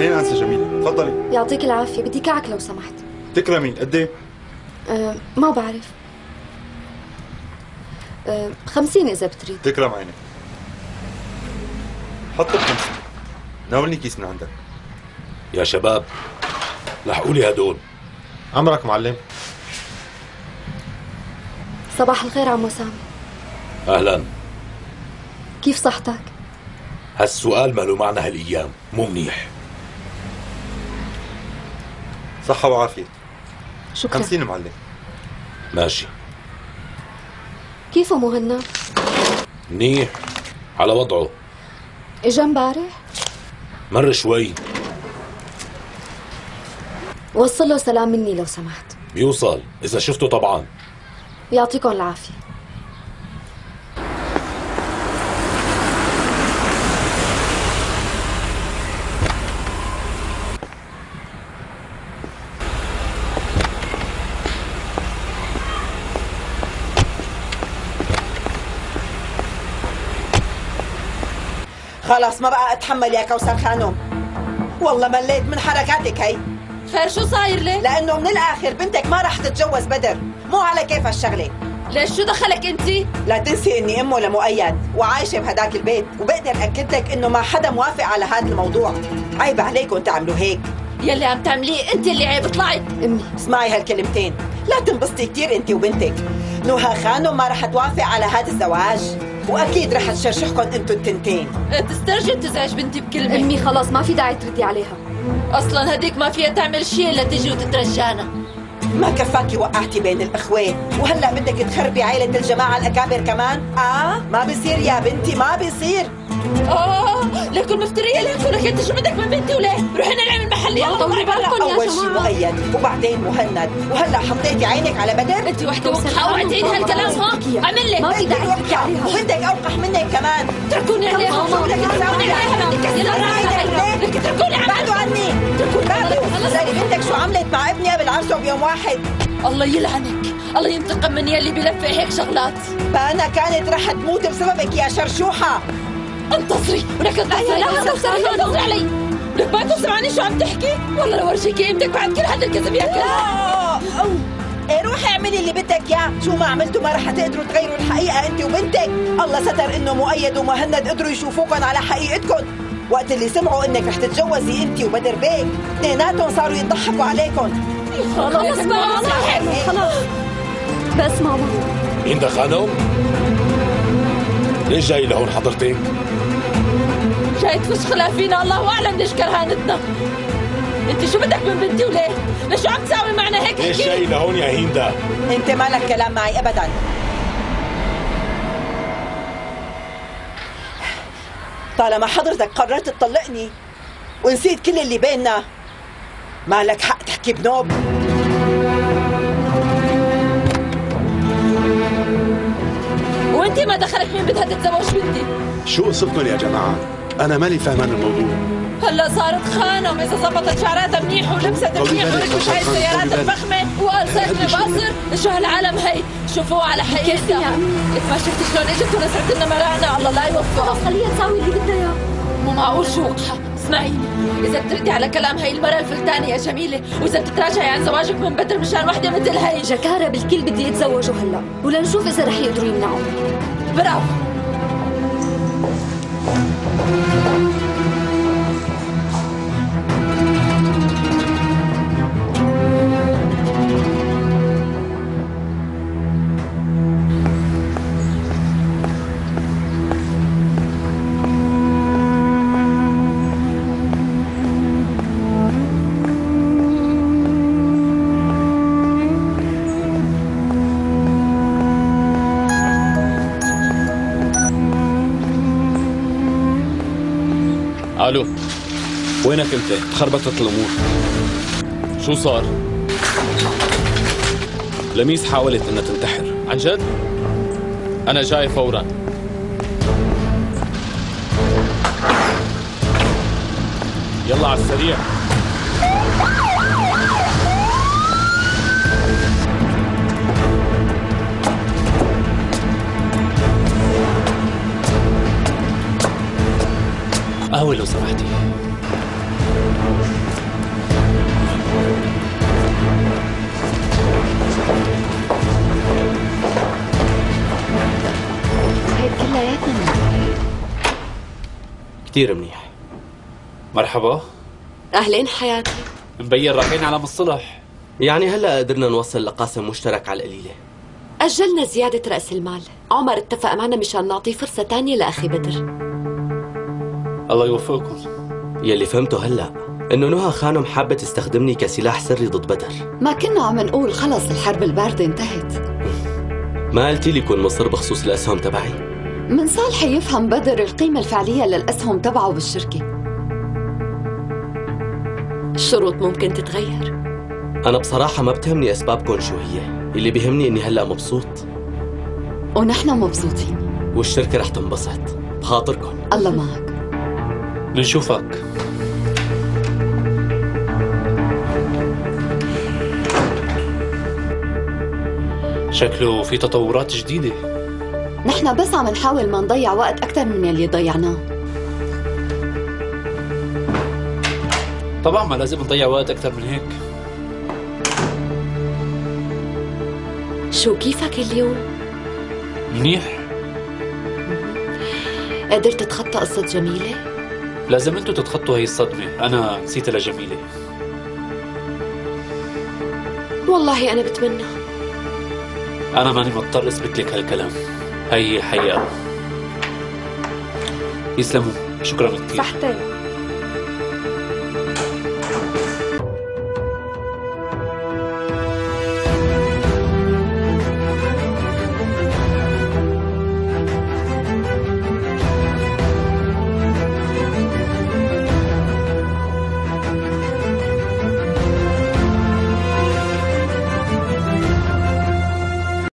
اهلين انسه جميلة؟ تفضلي يعطيك العافية بدي كعك لو سمحت. تكرمي قد إيه؟ أه ما بعرف. أه خمسين إذا بتريد. تكرم عينك حط بخمسين ناولني كيس من عندك. يا شباب لحقوا لي هدول. عمرك معلم. صباح الخير عمو سامي أهلا. كيف صحتك؟ هالسؤال ما له معنى هالايام؟ مو منيح. صحة وعافية. شكرا. خمسين معلم. ماشي. كيفه مهنا؟ منيح. على وضعه. إجا امبارح؟ مر شوي. وصل له سلام مني لو سمحت. بيوصل. إذا شفته طبعا. يعطيكم العافية. خلاص ما بقى أتحمل يا كوثر خانم والله مليت من حركاتك هي. خير شو صاير ليه؟ لأنه من الآخر بنتك ما رح تتجوز بدر. مو على كيف هالشغلة. ليش؟ شو دخلك أنت؟ لا تنسي إني أمه لمؤيد وعايشة بهداك البيت وبقدر اكد لك إنه ما حدا موافق على هذا الموضوع. عيب عليكم تعملوا هيك. يلي عم تعمليه أنت اللي عيب طلعت أمي اسمعي هالكلمتين. لا تنبسطي كثير أنت وبنتك. نوها خانم ما رح توافق على هذا الزواج. وأكيد رح تشرشحكم أنتوا التنتين تسترجي تزعج بنتي بكلمة. أمي خلاص ما في داعي تردي عليها. أصلا هديك ما فيها تعمل شيء إلا تجي وتترجانا. ما كفاكي وقعتي بين الاخوة وهلأ بدك تخربي عائلة الجماعة الأكابر كمان؟ آه؟ ما بصير يا بنتي ما بصير. آه لكن مفترية لكن لك شو بدك من بنتي وليه؟ روحي نلعب المحل يلا طولي بالكم يا أول شي جماعة. مؤيد وبعدين مهند. وهلا حطيتي عينك على بدر أنت وحدة وقحة اوعي تعيد هالكلام ها عمل لي ما في داعي تحكي عليها وبنتك أوقح منك كمان. تركوني عليها. شو بدك تساوي؟ لك تركوني بعدوا عني. بعدوا. زي بنتك شو عملت مع ابني قبل عرسه بيوم واحد. الله يلعنك. الله ينتقم من يلي بلفق هيك شغلات. فأنا كانت رح تموت بسببك يا شرشوحة. انتصري. ولك انتصري لا انتصري لا. علي. ولك ما تسمعني شو عم تحكي؟ والله لو ورجيكي قيمتك بعد كل هذا الكذب يا كلب. إيه روحي اعملي اللي بدك اياه، شو ما عملتوا ما رح تقدروا تغيروا الحقيقة أنت وبنتك، الله ستر إنه مؤيد ومهند قدروا يشوفوكم على حقيقتكم، وقت اللي سمعوا إنك رح تتجوزي أنت وبدر بيك، اثنيناتهم صاروا يضحكوا عليكم، خلص بقى خلاص بس ماما. مين ده خانم؟ ليش جاي لهون حضرتك؟ جاي تفش خلافينا الله أعلم ليش كرهانتنا أنت شو بدك من بنتي وليه؟ ليش عم تساوي معنا هيك ليش جاي لهون يا هيندا؟ أنت ما لك كلام معي ابدا. طالما حضرتك قررت تطلقني ونسيت كل اللي بيننا ما لك حق تحكي بنوب وانت ما دخلك مين بدها تتزوج بنتي؟ شو قصتكم يا جماعة؟ أنا مالي فاهمان الموضوع. هلا صارت خانم اذا زبطت شعراتها منيح ولبست منيح وركبت هاي السيارات الفخمة وقال ساكنه بقصر شو هالعالم هي؟ شوفوها على حقيقتها. ما شفتي شلون إجت ونزعت لنا مرانا الله لا يوفقها. خليها تساوي اللي بدها إياه. مو معقول شو وقحة اسمعي. إذا بتردي على كلام هاي المرة الفلتانة يا جميلة وإذا بتتراجعي عن زواجك من بدر مشان وحدة مثل هاي. جكارة بالكل بدي يتزوجوا هلا ولنشوف إذا رح يقدروا يمنعوا. برافو. ألو وينك انت؟ خربطت الأمور شو صار؟ لميس حاولت إنها تنتحر عن جد؟ أنا جاي فورا يلا على السريع حاول لو سمحتي صحيت طيب، كلياتنا كثير منيح. مرحبا. أهلين حياتي. مبين رايحين على مصطلح. يعني هلا قدرنا نوصل لقاسم مشترك على القليلة. أجلنا زيادة رأس المال. عمر اتفق معنا مشان نعطيه فرصة ثانية لأخي بدر. الله يوفقكم. يلي فهمته هلا إنه نهى خانم حابة تستخدمني كسلاح سري ضد بدر. ما كنا عم نقول خلص الحرب الباردة انتهت. ما قلتي لي كون مصر بخصوص الأسهم تبعي؟ من صالحي يفهم بدر القيمة الفعلية للأسهم تبعه بالشركة. الشروط ممكن تتغير. أنا بصراحة ما بتهمني أسبابكم شو هي اللي بيهمني إني هلا مبسوط. ونحن مبسوطين. والشركة رح تنبسط. بخاطركم. الله معك. بنشوفك شكله في تطورات جديدة. نحن بس عم نحاول ما نضيع وقت أكثر من يلي ضيعناه. طبعا ما لازم نضيع وقت أكثر من هيك. شو كيفك اليوم؟ منيح. قدرت تتخطى قصة جميلة؟ لازم أنتوا تتخطوا هي الصدمة. أنا نسيتها لجميلة والله أنا بتمنى. أنا ماني مضطر أثبت لك هالكلام. هي حقيقة. يسلموا. شكرا كثير. صحتين.